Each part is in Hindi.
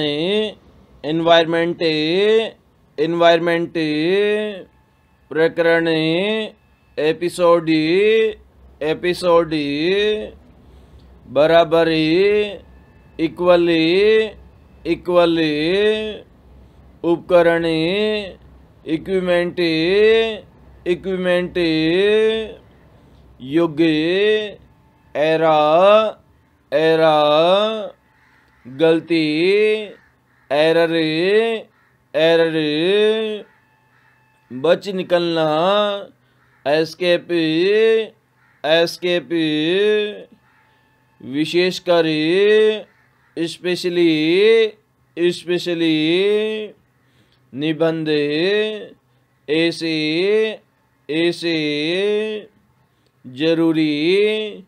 एनवायरमेंट एनवायरमेंट प्रकरण एपिसोड एपिसोड बराबरी इक्वली इक्वली उपकरण इक्विपमेंट इक्विपमेंट युग एरा एरा गलती, एरर एरर, बच निकलना, एस्केप एस्केप, विशेषकर, स्पेशली स्पेशली, निबंध, ऐसे ऐसे, ज़रूरी,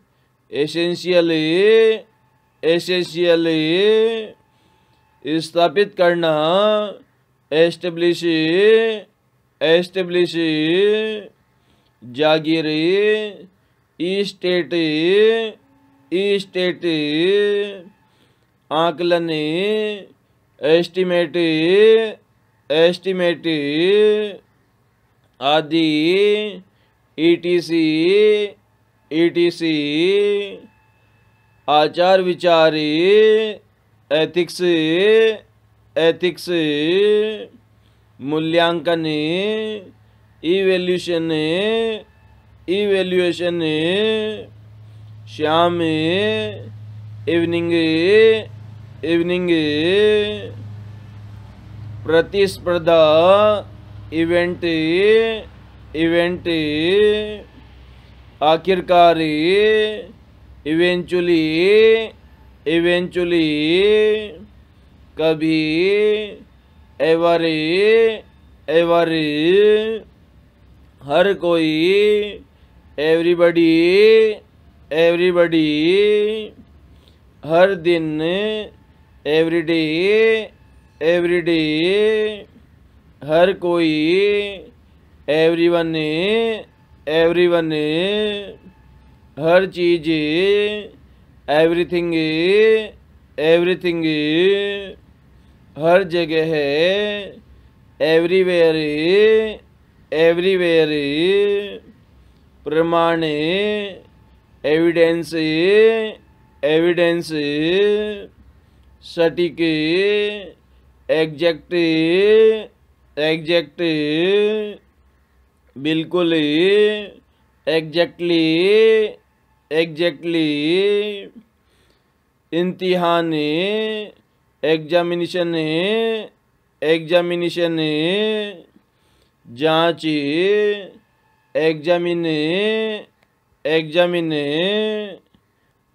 एसेंशियल एसेंशियल स्थापित करना एस्टेब्लिश एस्टेब्लिश जागीर स्टेट स्टेट आकलन एस्टिमेट एस्टिमेट आदि ईटीसी ईटीसी आचार विचार एथिक्स एथिक्स मूल्यांकन इवेल्यूशन इवेल्यूएशन शाम इवनिंग इवनिंग प्रतिस्पर्धा इवेंट इवेंट आखिरकार इवेंचुअली इवेंचुअली कभी, एवर एवर, हर कोई एवरीबडी एवरीबडी हर दिन एवरीडे एवरीडे हर कोई एवरीवन एवरीवन हर चीज़ एवरीथिंग एवरीथिंग हर जगह है एवरीवेयर एवरीवेयर प्रमाण एविडेंस एविडेंस सटीक एग्जैक्ट एग्जैक्ट बिल्कुल एग्जैक्टली एग्जैक्टली इम्तिहान एग्जामिनेशन एग्जामिनेशन जाँच एग्जामिन एग्जामिन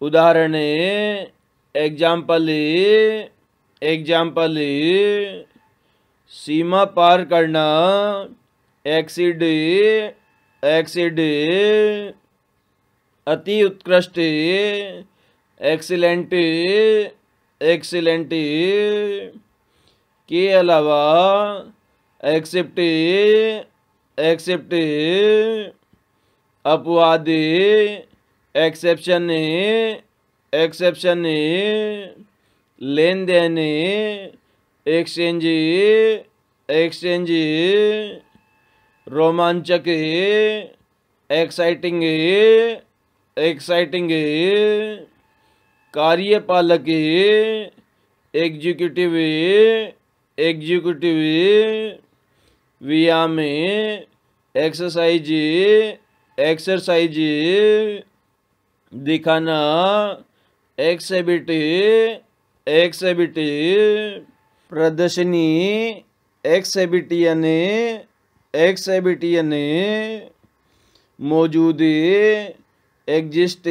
उदाहरण एग्ज़ाम्पल एग्ज़ाम्पल सीमा पार करना एक्सीड एक्सीड अति उत्कृष्ट एक्सीलेंट एक्सीलेंट के अलावा एक्सेप्ट एक्सेप्ट अपवाद एक्सेप्शन एक्सेप्शन लेन देन एक्सचेंज एक्सचेंज रोमांचक एक्साइटिंग एक्साइटिंग कार्यपालक एग्जीक्यूटिव एग्जीक्यूटिव व्यायाम एक्सरसाइज एक्सरसाइज दिखाना एक्सबिट एक्सबिट प्रदर्शनी एक्सबिटियन एक्सबिटियन मौजूद एग्जिस्ट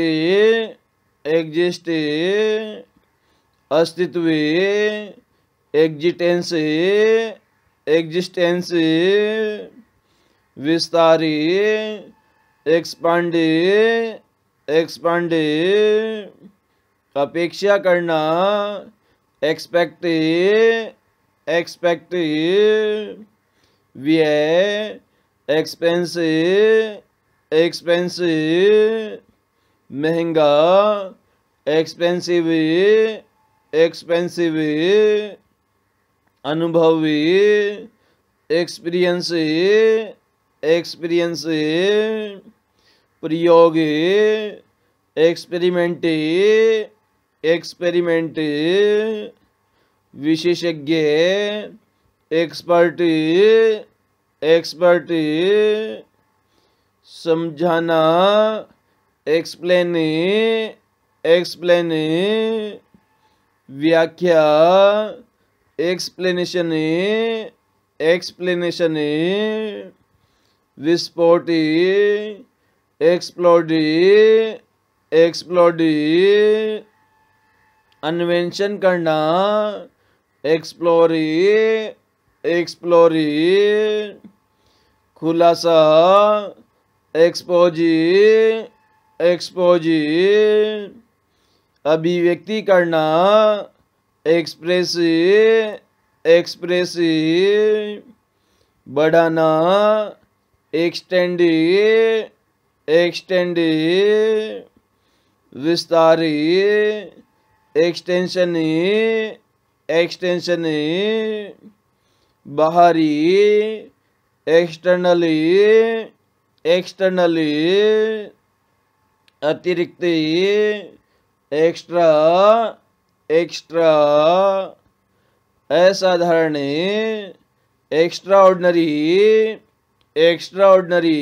एग्जिस्ट अस्तित्व एग्जिटेंस एग्जिस्टेंस विस्तारी एक्सपांड एक्सपांड अपेक्षा करना एक्सपेक्ट एक्सपेक्ट व्यय एक्सपेंस एक्सपेंस महँगा एक्सपेंसिव एक्सपेंसिव अनुभवी एक्सपीरियंस एक्सपीरियंस प्रयोग एक्सपेरिमेंट एक्सपेरिमेंट विशेषज्ञ एक्सपर्ट एक्सपर्ट समझाना एक्सप्लेन एक्सप्लेन व्याख्या एक्सप्लेनेशन एक्सप्लेनेशन विस्फोट एक्सप्लोड एक्सप्लोड अन्वेंशन करना एक्सप्लोरी एक्सप्लोरी खुलासा एक्सपोजी एक्सपोजी अभिव्यक्ति करना एक्सप्रेस एक्सप्रेस बढ़ाना एक्सटेंड एक्सटेंड विस्तारी एक्सटेंशन एक्सटेंशन बाहरी एक्सटर्नली एक्सटर्नली अतिरिक्त एक्स्ट्रा एक्स्ट्रा असाधारण एक्स्ट्रा ऑर्डनरी एक्स्ट्रा ऑर्डनरी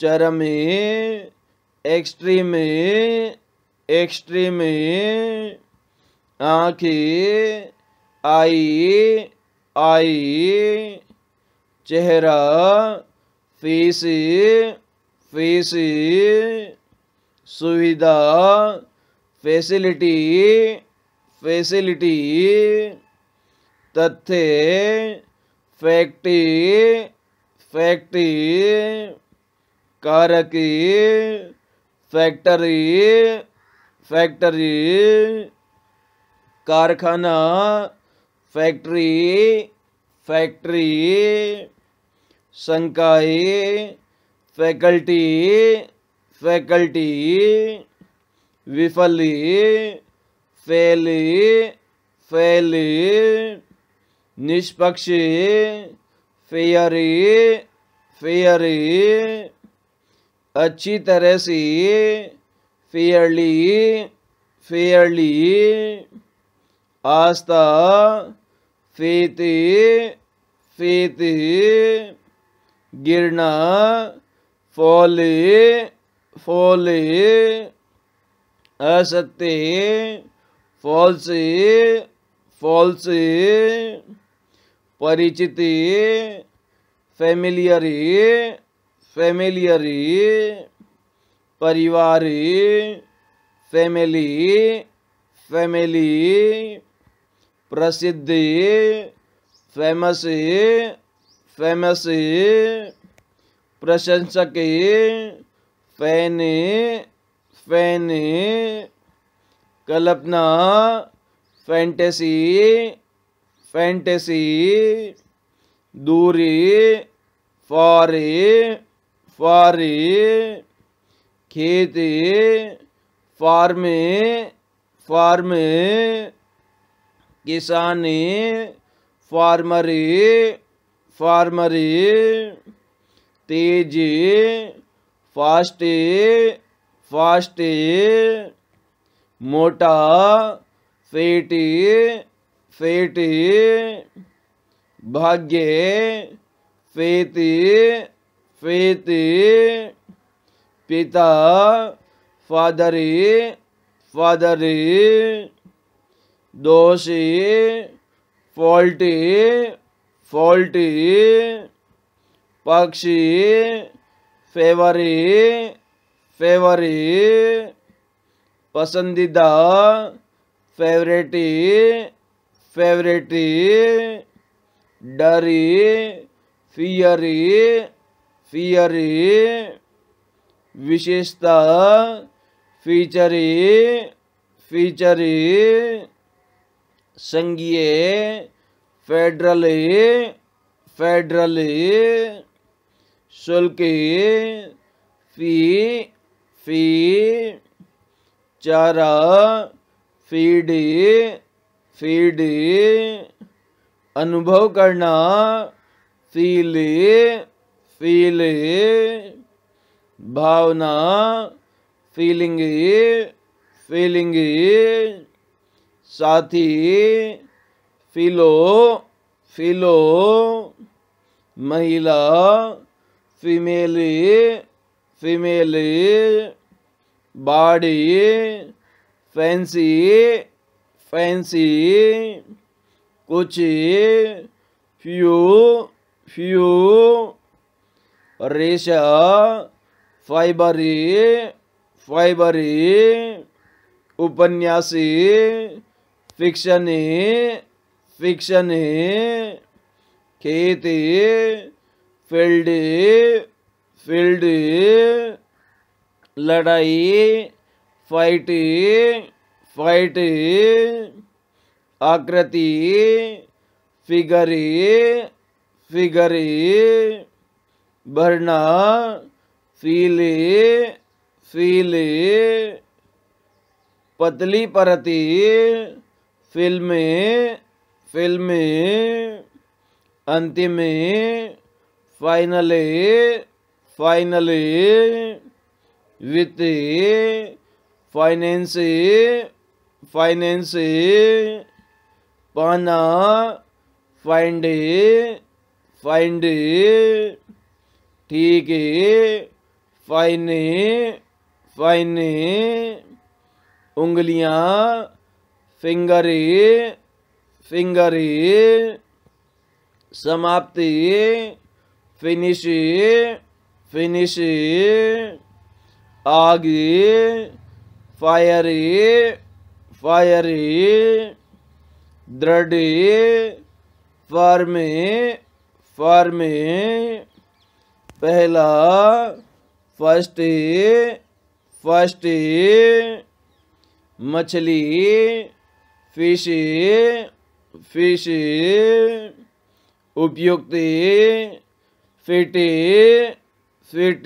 चरम एक्सट्रीम एक्सट्रीम आँखें, आई आई, चेहरा फ़ीस फ़ीस सुविधा फैसिलिटी फैसिलिटी तथ्य फैक्टी फैक्टी कारक फैक्टरी फैक्टरी कारखाना फैक्ट्री फैक्ट्री संकाय, फैकल्टी फैकल्टी, विफली, फैली फैली, निष्पक्ष, फेयरी फेयरी, अच्छी तरह से, फेयरली फेयरली, आस्था, फेते फेते गिरना फोले फोले असत्य फॉल्स फॉल्स परिचित फैमिलियरी फैमिलियरी परिवार फैमिली फैमिली प्रसिद्ध फ़ेमस फ़ेमस प्रशंसक, फ़ैन फ़ैन, कल्पना, फैंटेसी फैंटेसी, दूरी, फारे फारे, खेती, फार्मे फार्मे, किसानी, फार्मरी फार्मरी, तेज़ी, फास्ट फास्ट, मोटा, फेटी फेटी, भाग्य, फेती फेती, पिता, फादरी फादरी, दोषी, फॉल्टी फॉल्टी पक्षी फेवरी फेवरी पसंदीदा फेवरेटी फेवरेटी डरी फियरी फियरी विशेषता फीचरी फीचरी संघीय फेडरल फेडरल शुल्क फ़ी फ़ी, चारा, फ़ीड फ़ीड, अनुभव करना, फील फील, भावना, फीलिंग फीलिंग, साथी फिलो फिलो, महिला, female female, body, fancy fancy कुछ फ्यू फ्यू, रेशा, फाइबरी फाइबरी, उपन्यासी, फिक्शन फिक्शन खेती फ़ील्ड फ़ील्ड लड़ाई फाइट फाइट आकृति फिगरी फिगरी भरना फीले फीले पतली परती फ़िल्म फ़िल्म अंतिम फाइनल फाइनल वित्त फाइनेंस फाइनेंस पाना फाइंड फाइंड ठीक फाइन फाइन उंगलियाँ फिंगर फिंगर, समाप्ति, फिनिश फिनिश, आगे, फायर फायर, दृढ़, फर्म फर्म, पहला, फ़र्स्ट फ़र्स्ट, मछली, फ़िश फ़िश उपयुक्त फिट फिट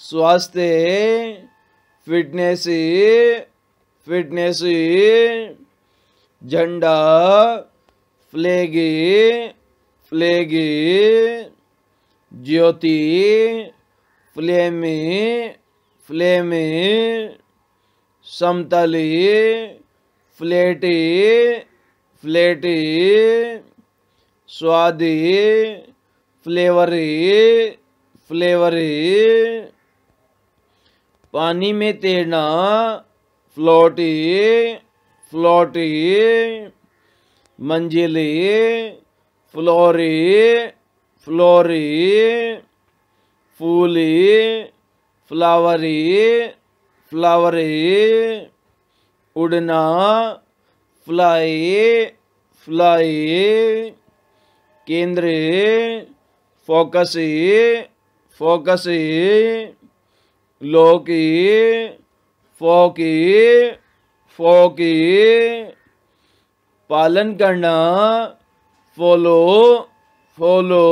स्वास्थ्य फिटनेस फिटनेस झंडा फ्लैग फ्लैग ज्योति फ्लेम फ्लेम समतली फ्लेट फ्लेट, स्वादी, फ्लेवर फ्लेवर। पानी में तैरना, फ्लोटी फ्लोटी। मंजिली, फ्लोरी फ्लोरी। फूली, फ्लावरी फ्लावरी। उड़ना फ्लाई फ्लाई केंद्र फोकस फोकस लोकी फोकी फोकी पालन करना फॉलो फॉलो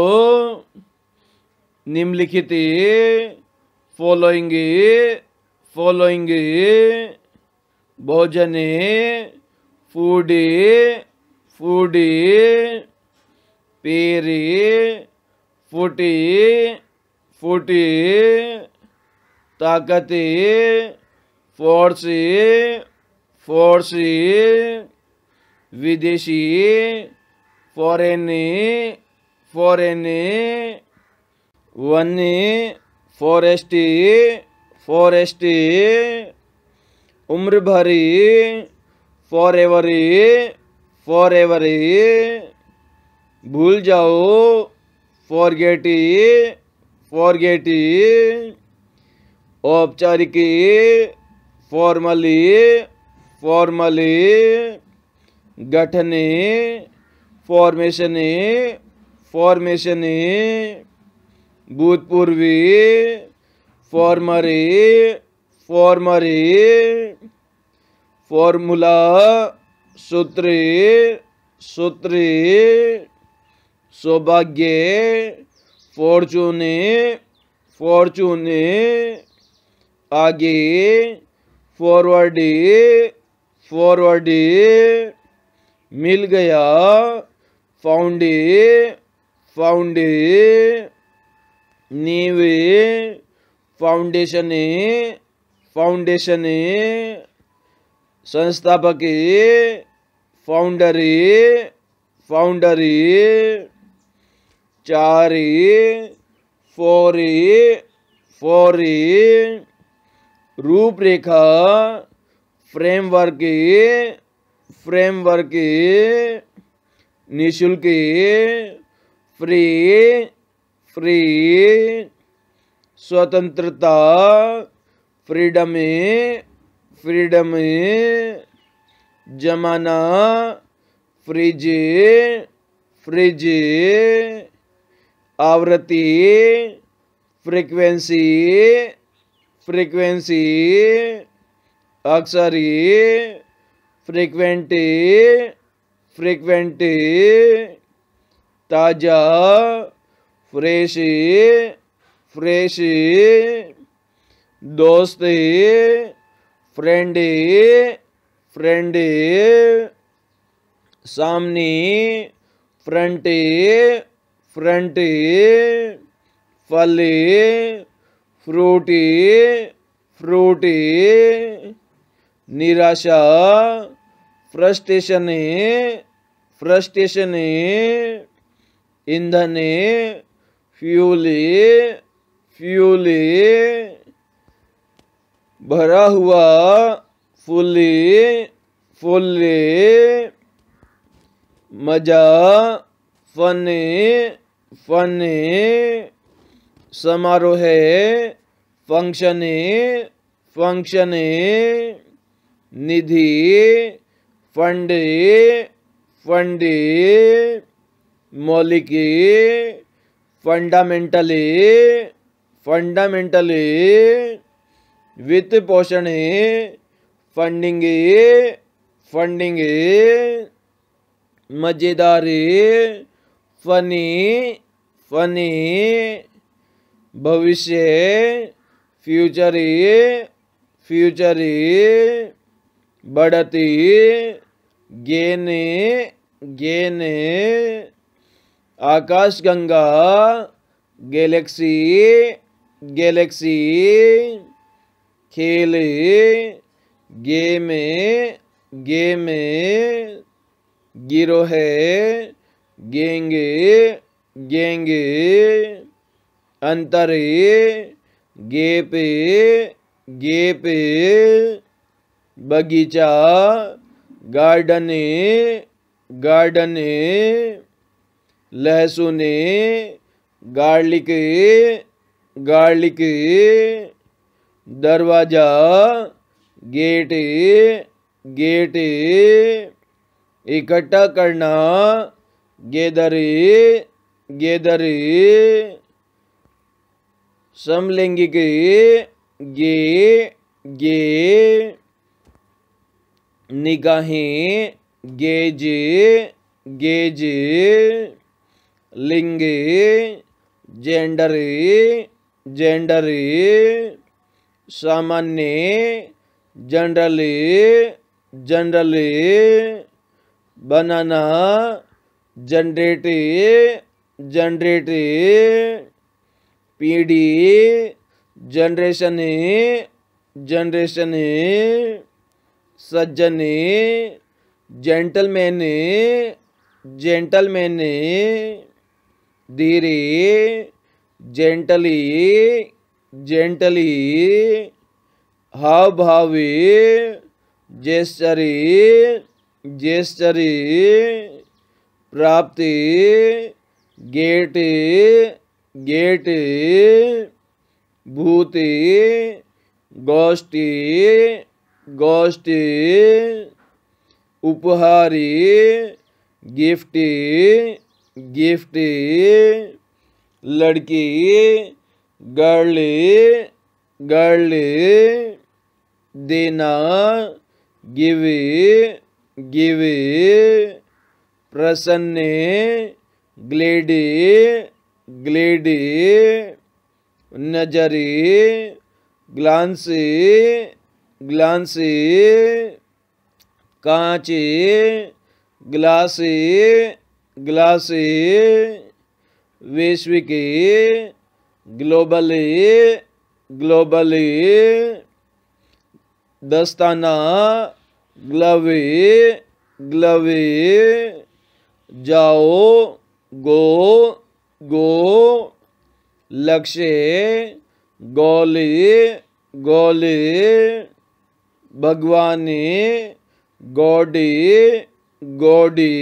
निम्नलिखित फॉलोइंग फॉलोइंग भोजन फ़ूड फ़ूड पेरे फुटी फुटी ताकत फोर्स फोर्स विदेशी फॉरेन फॉरेन वन फॉरेस्ट फॉरेस्ट उम्र भरी फॉर एवर फॉर एवर भूल जाओ फॉरगेट फॉरगेट औपचारिक फॉर्मली फॉर्मली गठन फॉर्मेशन फॉर्मेशन भूतपूर्वी फॉर्मरी फॉर्मरी, फॉर्मूला, सूत्र सूत्र, सौभाग्य, फॉर्चून फॉर्चून, आगे, फॉरवर्ड फॉरवर्ड, मिल गया, फाउंडे फाउंडे, नीवे, फाउंडेशने फाउंडेशने संस्थापके फाउंडरे फाउंडरे चारे फोरे फोरे रूपरेखा फ्रेमवर्क फ्रेमवर्क निशुल्क फ्री फ्री स्वतंत्रता फ्रीडम फ्रीडम जमाना फ्रिज फ्रिज आवृत्ति फ्रीक्वेंसी फ्रीक्वेंसी अक्सरी फ्रीक्वेंटी फ्रीक्वेंटी ताज़ा फ्रेश फ्रेश दोस्ती, फ्रेंडी फ्रेंडी, सामने, फ्रंटे फ्रंटे, फले, फ्रूटी फ्रूटी, निराशा, फ्रस्ट्रेशन फ्रस्ट्रेशन, ईंधन, फ्यूल फ्यूल भरा हुआ फुल्ले फुल्ले मज़ा, फने फने, समारोह फ़ंक्शन फ़ंक्शन, निधि, फंड फंड, मौलिक, फंडामेंटली, फंडामेंटल वित्त पोषण फंडिंग फंडिंग, मज़ेदार, फनी फनी, भविष्य, फ्यूचर फ्यूचर, बढ़ती, गेन गेन आकाशगंगा गैलेक्सी गैलेक्सी खेल गेम गेम गिरोह गेंगे गेंगे अंतर गेपे गेपे बगीचा गार्डन गार्डन लहसुन गार्लिक गार्लिक दरवाज़ा, गेट गेट, इकट्ठा करना, गेदरी गेदरी, समलैंगिक, गे गे, निगाहें, गेज गेज, लिंग, जेंडर जेंडर सामान्य जनरल जनरल बनाना जनरेट जनरेट पीढ़ी जनरेशन जनरेशन सज्जन जेंटलमैन जेंटलमैन धीरे जेंटली जेंटली हाव भावी जेस्चरी जेस्चरी, प्राप्ति, गेट गेट, भूति, गोष्ठी गोष्ठी, उपहारी, गिफ्टी गिफ्टी, लड़की गर्ल गर्ल देना गिव गिव प्रसन्न ग्लेड ग्लेड नजरे ग्लांस ग्लांस कांच ग्लासे ग्लासे वैश्विके ग्लोबले ग्लोबले दस्ताना ग्लवे ग्लवे जाओ गो गो लक्ष्य गोले गोले भगवाने गॉडे गॉडे